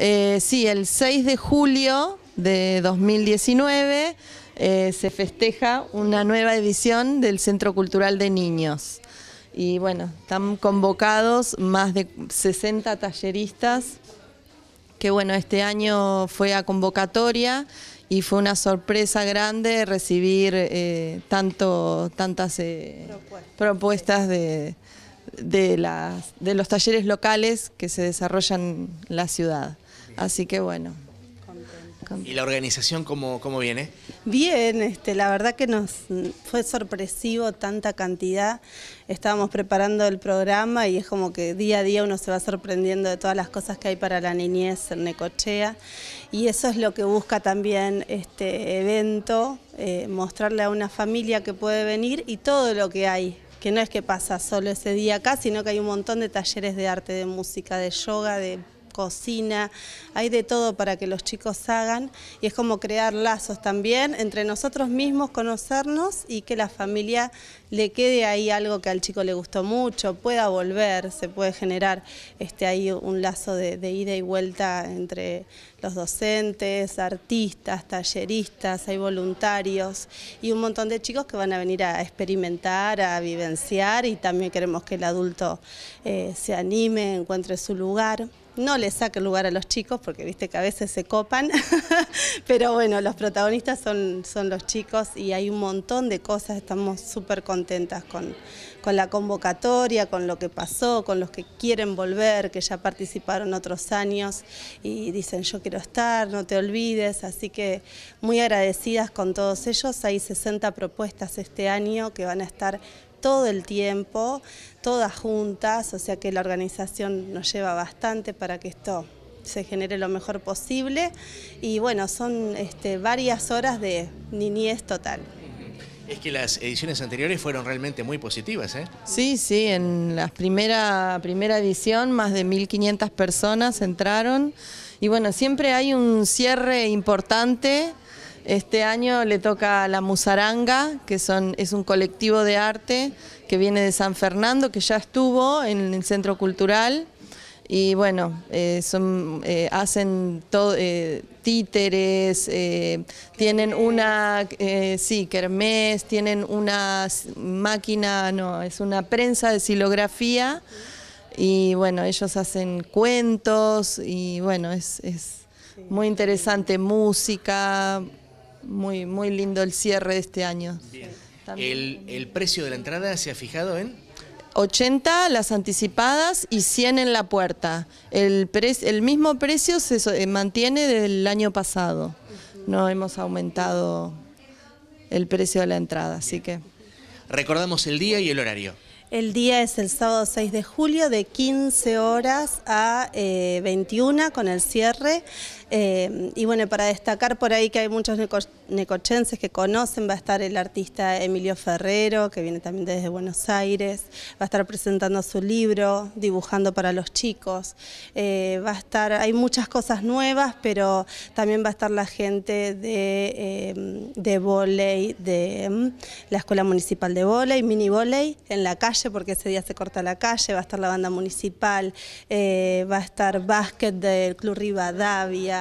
Eh, sí, el 6 de julio de 2019 eh, se festeja una nueva edición del Centro Cultural de Niños. Y bueno, están convocados más de 60 talleristas, que bueno, este año fue a convocatoria y fue una sorpresa grande recibir eh, tanto, tantas eh, propuestas de, de, las, de los talleres locales que se desarrollan en la ciudad. Así que bueno. ¿Y la organización cómo, cómo viene? Bien, este, la verdad que nos fue sorpresivo tanta cantidad. Estábamos preparando el programa y es como que día a día uno se va sorprendiendo de todas las cosas que hay para la niñez en Necochea. Y eso es lo que busca también este evento, eh, mostrarle a una familia que puede venir y todo lo que hay que no es que pasa solo ese día acá, sino que hay un montón de talleres de arte, de música, de yoga, de cocina, hay de todo para que los chicos hagan y es como crear lazos también entre nosotros mismos, conocernos y que la familia le quede ahí algo que al chico le gustó mucho, pueda volver, se puede generar este, ahí un lazo de, de ida y vuelta entre los docentes, artistas, talleristas, hay voluntarios y un montón de chicos que van a venir a experimentar, a vivenciar y también queremos que el adulto eh, se anime, encuentre su lugar. No le saque lugar a los chicos porque viste que a veces se copan, pero bueno, los protagonistas son, son los chicos y hay un montón de cosas, estamos súper contentas con, con la convocatoria, con lo que pasó, con los que quieren volver, que ya participaron otros años y dicen yo quiero estar, no te olvides, así que muy agradecidas con todos ellos, hay 60 propuestas este año que van a estar todo el tiempo, todas juntas, o sea que la organización nos lleva bastante para que esto se genere lo mejor posible y bueno, son este, varias horas de niñez total. Es que las ediciones anteriores fueron realmente muy positivas, ¿eh? Sí, sí, en la primera, primera edición más de 1.500 personas entraron y bueno, siempre hay un cierre importante este año le toca a La Musaranga, que son, es un colectivo de arte que viene de San Fernando, que ya estuvo en el Centro Cultural. Y bueno, eh, son, eh, hacen todo, eh, títeres, tienen una, sí, kermés, tienen una máquina, no, es una prensa de silografía. Y bueno, ellos hacen cuentos y bueno, es, es muy interesante, música, muy, muy lindo el cierre de este año. El, precio de la entrada se ha fijado en? 80 las anticipadas y 100 en la puerta. El, el mismo precio se eh, mantiene del año pasado. No hemos aumentado el precio de la entrada, así que... Recordamos el día y el horario. El día es el sábado 6 de julio de 15 horas a 21 eh, con el cierre. Eh, y bueno, para destacar por ahí que hay muchos necochenses que conocen, va a estar el artista Emilio Ferrero, que viene también desde Buenos Aires, va a estar presentando su libro, dibujando para los chicos, eh, va a estar, hay muchas cosas nuevas, pero también va a estar la gente de, eh, de volei, de mm, la Escuela Municipal de Volei, mini volei, en la calle, porque ese día se corta la calle, va a estar la banda municipal, va a estar básquet del Club Rivadavia,